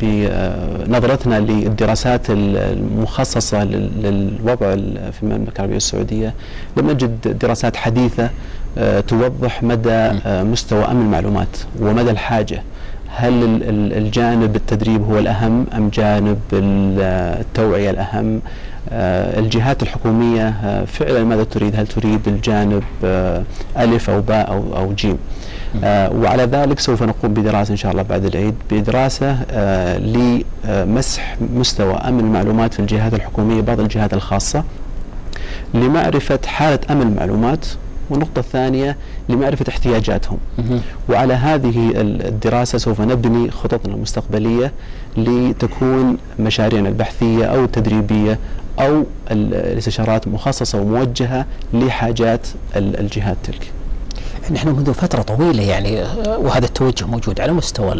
بنظرتنا للدراسات المخصصة للوضع في المملكة العربية السعودية. لم نجد دراسات حديثة آه، توضح مدى آه، مستوى أمن المعلومات ومدى الحاجة. هل الجانب التدريب هو الأهم أم جانب التوعية الأهم؟ الجهات الحكومية فعلا ماذا تريد؟ هل تريد الجانب ألف أو باء أو, أو جيم؟ وعلى ذلك سوف نقوم بدراسة إن شاء الله بعد العيد بدراسة لمسح مستوى أمن المعلومات في الجهات الحكومية بعض الجهات الخاصة لمعرفة حالة أمن المعلومات والنقطة الثانية لمعرفة احتياجاتهم. وعلى هذه الدراسة سوف نبني خططنا المستقبلية لتكون مشاريعنا البحثية أو التدريبية أو الاستشارات مخصصة وموجهة لحاجات الجهات تلك نحن منذ فترة طويلة يعني وهذا التوجه موجود على مستوى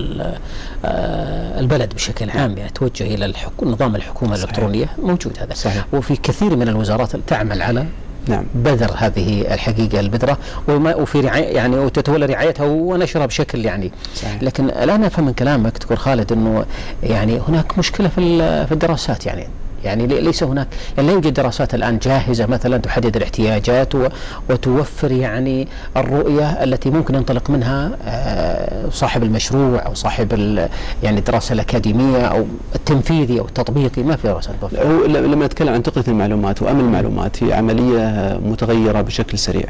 آه، البلد بشكل عام يعني توجه إلى الحكو نظام الحكومة صحيح. الإلكترونية موجود هذا صحيح. وفي كثير من الوزارات تعمل على نعم بذر هذه الحقيقة البذرة وما وفي رعاية يعني وتتولى رعايتها ونشرها بشكل يعني صحيح. لكن الآن أفهم من كلامك دكتور خالد إنه يعني هناك مشكلة في في الدراسات يعني يعني ليس هناك. يعني لا يوجد دراسات الآن جاهزة مثلا تحدد الاحتياجات وتوفر يعني الرؤية التي ممكن ينطلق منها آه، صاحب المشروع أو صاحب يعني الدراسة الأكاديمية أو التنفيذي أو التطبيقي ما في دراسات هو لما نتكلم عن تقنية المعلومات وأمن المعلومات هي عملية متغيرة بشكل سريع.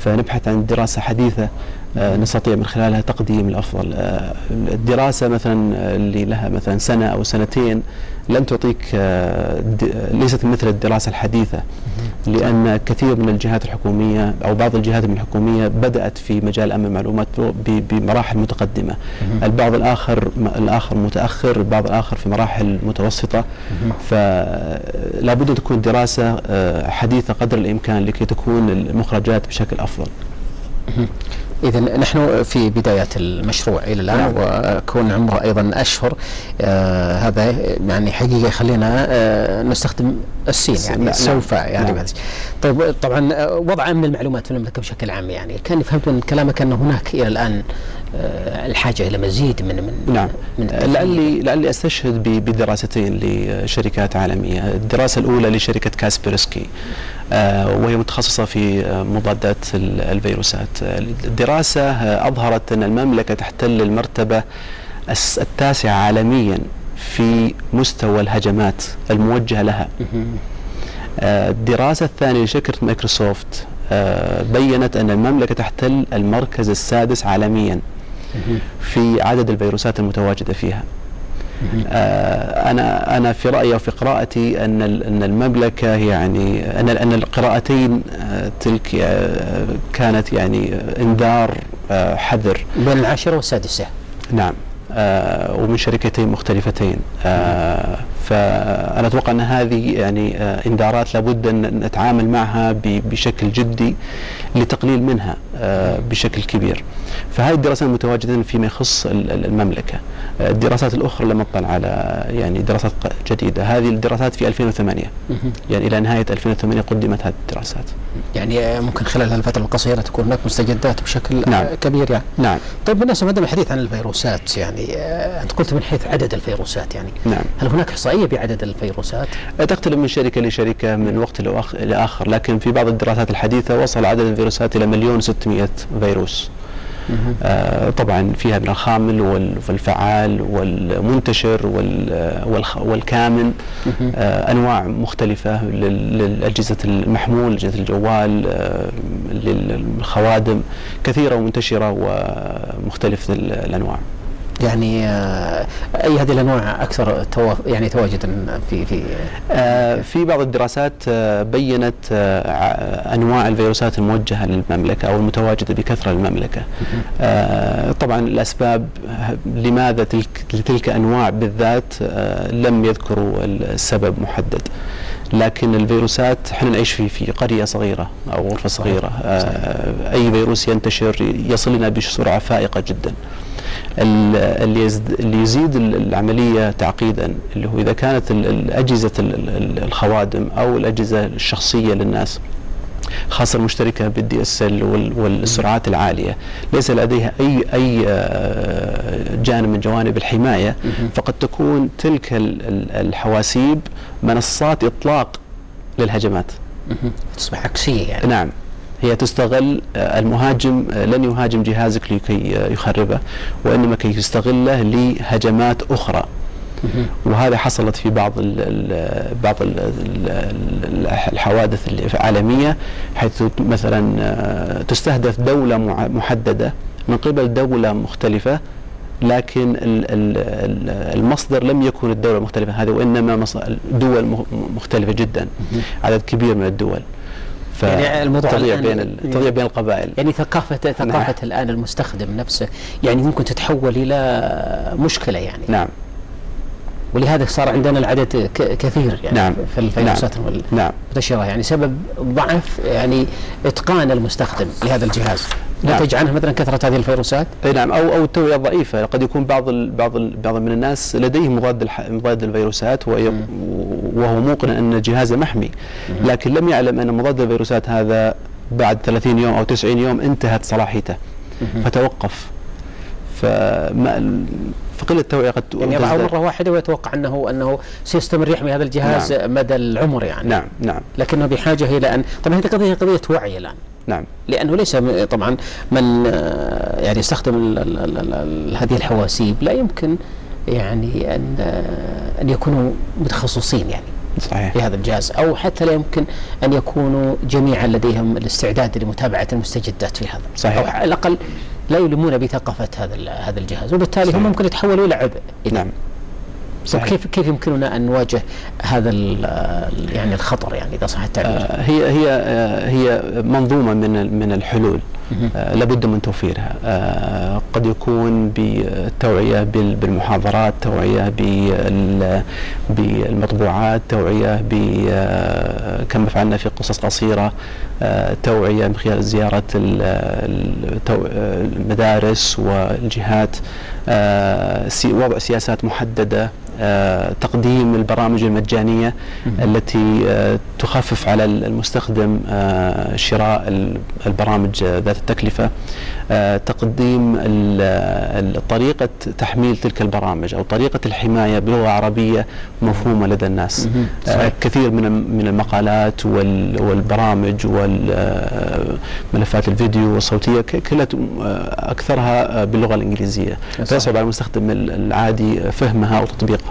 فنبحث عن دراسة حديثة نستطيع من خلالها تقديم الأفضل. آه، الدراسة مثلا اللي لها مثلا سنة أو سنتين لن تعطيك آه، ليست مثل الدراسة الحديثة لأن كثير من الجهات الحكومية أو بعض الجهات الحكومية بدأت في مجال أمن المعلومات بمراحل متقدمة. البعض الآخر الآخر متأخر البعض الآخر في مراحل متوسطة. فلا بد أن تكون دراسة حديثة قدر الإمكان لكي تكون المخرجات بشكل أفضل. إذا نحن في بداية المشروع إلى الآن نعم. وكون عمره أيضا أشهر آه هذا يعني حقيقة يخلينا آه نستخدم السين يعني نعم. سوف يعني نعم. طيب طبعا آه، وضع أمن المعلومات في المملكة بشكل عام يعني كان فهمت من كلامك أن هناك إلى الآن آه الحاجة إلى مزيد من من نعم. من لعلي لعلي أستشهد بدراستين لشركات عالمية. الدراسة الأولى لشركة كاسبرسكي آه، وهي متخصصة في آه، مضادات الفيروسات. الدراسة آه، أظهرت أن المملكة تحتل المرتبة التاسعة عالميا. في مستوى الهجمات الموجهة لها. الدراسة الثانية لشركة مايكروسوفت بينت أن المملكة تحتل المركز السادس عالميا في عدد الفيروسات المتواجدة فيها. آه، أنا أنا في رأيي وفي قراءتي أن أن المملكة يعني أن أن القراءتين آه، تلك آه، كانت يعني إنذار حذر. بين العاشرة والسادسة. نعم. ومن شركتين مختلفتين. فأنا أتوقع أن هذه يعني إنذارات لابد أن نتعامل معها بشكل جدي لتقليل منها بشكل كبير. فهذه الدراسات متواجدة فيما يخص المملكة. الدراسات الأخرى لم نطلع على يعني دراسات جديدة. هذه الدراسات في 2008 يعني إلى نهاية 2008 قدمت هذه الدراسات. يعني ممكن خلال الفترة القصيرة تكون هناك مستجدات بشكل نعم. كبير يعني. نعم. طيب بالنسبة مدام الحديث عن الفيروسات يعني آه، أنت قلت من حيث عدد الفيروسات يعني. نعم. هل هناك إحصائية بعدد الفيروسات؟ تختلف من شركة لشركة من وقت لآخر لكن في بعض الدراسات الحديثة وصل عدد الفيروسات إلى مليون 600 فيروس. آه طبعا فيها من الخامل والفعال والمنتشر والكامن. آه أنواع مختلفة للأجهزة المحمول أجهزة الجوال آه للخوادم كثيرة ومنتشرة ومختلفه الأنواع. يعني آه، أي هذه الأنواع أكثر يعني تواجدا في في آه، في بعض الدراسات آه، بينت أنواع الفيروسات الموجهة للمملكة أو المتواجدة بكثرة للمملكه. طبعا الأسباب لماذا تلك تلك أنواع بالذات لم يذكروا السبب محدد. لكن الفيروسات إحنا نعيش في في قرية صغيرة أو غرفة صغيرة صحيح. أي فيروس ينتشر يصل لنا بسرعة فائقة جدا. اللي اللي يزيد العملية تعقيدا اللي هو إذا كانت اجهزه الخوادم أو الأجهزة الشخصية للناس خاصة المشتركة بالدي إس إل والسرعات العالية ليس لديها أي أي جانب من جوانب الحماية فقد تكون تلك الحواسيب منصات إطلاق للهجمات. تصبح عكسية يعني. نعم. هي تستغل المهاجم لن يهاجم جهازك لكي يخربه وإنما كي يستغله لهجمات أخرى. وهذا حصلت في بعض ال بعض ال الحوادث العالمية حيث مثلا تستهدف دولة محددة من قبل دولة مختلفة لكن المصدر لم يكن الدولة المختلفة هذه وإنما دول مختلفة جدا. عدد كبير من الدول. يعني الموضوع تضيع بين التضييع بين القبائل. يعني ثقافة ثقافة نعم. الآن المستخدم نفسه يعني ممكن تتحول إلى مشكلة يعني. نعم. ولهذا صار عندنا العدد كثير يعني نعم. في الفيروسات نعم. المنتشرة يعني. سبب ضعف يعني إتقان المستخدم لهذا الجهاز. نعم. نتج عنه مثلا كثرة هذه الفيروسات؟ أي نعم أو أو التوعية ضعيفة قد يكون بعض ال بعض ال بعض من الناس لديه مضاد مضاد الفيروسات وهو موقن أن جهازه محمي. لكن لم يعلم أن مضاد الفيروسات هذا بعد 30 يوم أو 90 يوم انتهت صلاحيته. فتوقف. فما فقلة التوعية قد يعني يضعه مرة واحدة ويتوقع انه أنه سيستمر يحمي هذا الجهاز نعم. مدى العمر يعني. نعم نعم. لكنه بحاجة إلى ان طبعا هذه قضيه قضية وعي الآن. نعم. لأنه ليس طبعا من يعني يستخدم هذه الحواسيب. لا يمكن يعني أن أن يكونوا متخصصين يعني صحيح. في هذا الجهاز أو حتى لا يمكن أن يكونوا جميعا لديهم الاستعداد لمتابعة المستجدات في هذا. صحيح. أو على الأقل لا يلمون بثقافة هذا هذا الجهاز وبالتالي صحيح. هم ممكن يتحولوا إلى عبء. نعم. صحيح. كيف كيف يمكننا أن نواجه هذا يعني الخطر يعني إذا صح التعبير؟ آه هي هي آه هي منظومة من من الحلول. آه لابد من توفيرها. قد يكون بالتوعية بالمحاضرات توعية بالمطبوعات توعية كما فعلنا في قصص قصيرة. توعية من خلال زيارة المدارس والجهات. وضع سياسات محددة. تقديم البرامج المجانية التي آه تخفف على المستخدم آه شراء البرامج ذات التكلفة. تقديم طريقة تحميل تلك البرامج أو طريقة الحماية بلغة عربية مفهومة لدى الناس. كثير من من المقالات والبرامج والملفات الفيديو والصوتية كلها أكثرها باللغة الإنجليزية. فيصعب على المستخدم العادي فهمها وتطبيقها.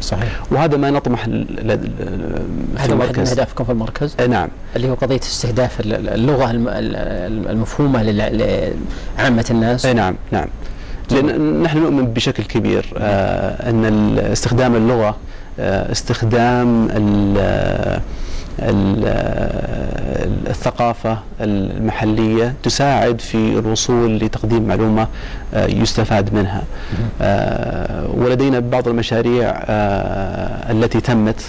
صحيح. وهذا ما نطمح هذا واحد من أهدافكم في المركز؟ نعم. اللي هو قضية استهداف اللغة المفهومة لعامة الناس. نعم نعم. لأن نحن نؤمن بشكل كبير آه أن استخدام اللغة آه استخدام الثقافة المحلية تساعد في الوصول لتقديم معلومة يستفاد منها. ولدينا بعض المشاريع التي تمت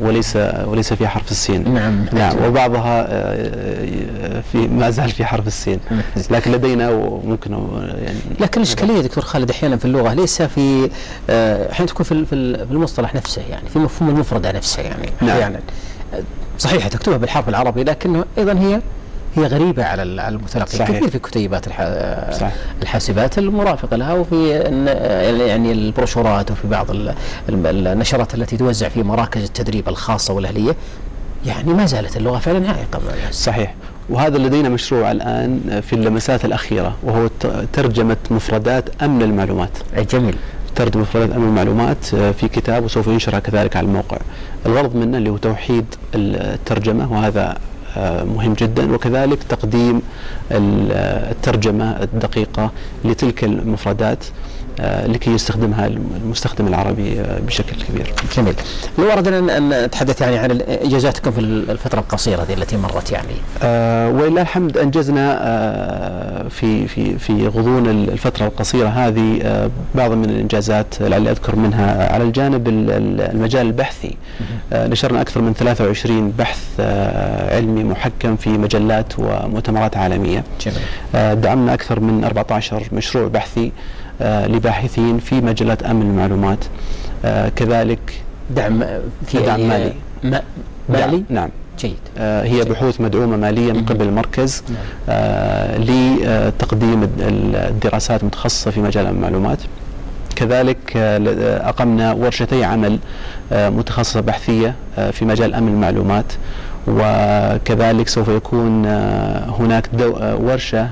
وليس وليس في حرف السين. نعم نعم وبعضها في ما زال في حرف السين. لكن لدينا وممكن يعني لكن الإشكالية دكتور خالد أحيانا في اللغة ليس في أحيانا تكون في في المصطلح نفسه يعني في مفهوم المفردة نفسه يعني نعم. يعني صحيح تكتبها بالحرف العربي لكنه أيضا هي هي غريبة على المتلقي. صحيح. كثير في كتيبات. الحاسبات المرافقة لها وفي يعني البروشورات وفي بعض النشرات التي توزع في مراكز التدريب الخاصة والأهلية. يعني ما زالت اللغة فعلا عائقة صحيح. وهذا لدينا مشروع الآن في اللمسات الأخيرة وهو ترجمة مفردات أمن المعلومات. جميل. ترجمة مفردات أمن المعلومات في كتاب وسوف ينشر كذلك على الموقع. الغرض منه اللي هو توحيد الترجمة وهذا مهم جدا وكذلك تقديم الترجمة الدقيقة لتلك المفردات لكي يستخدمها المستخدم العربي بشكل كبير. جميل. لو أردنا ان نتحدث يعني عن انجازاتكم في الفترة القصيرة دي التي مرت يعني. آه ولله الحمد أنجزنا آه في في في غضون الفترة القصيرة هذه آه بعض من الإنجازات لعلي أذكر منها على الجانب المجال البحثي. آه نشرنا أكثر من 23 بحث آه علمي إعلامي محكم في مجلات ومؤتمرات عالمية. جميل. آه، دعمنا أكثر من 14 مشروع بحثي آه، لباحثين في مجلات أمن المعلومات. آه، كذلك دعم في دعم مالي. مالي دعم. نعم. جيد. هي جيد. بحوث مدعومة ماليا من قبل المركز نعم. لتقديم الدراسات المتخصصه في مجال المعلومات. كذلك أقمنا ورشتي عمل متخصصة بحثية في مجال أمن المعلومات. وكذلك سوف يكون آه، هناك آه، ورشة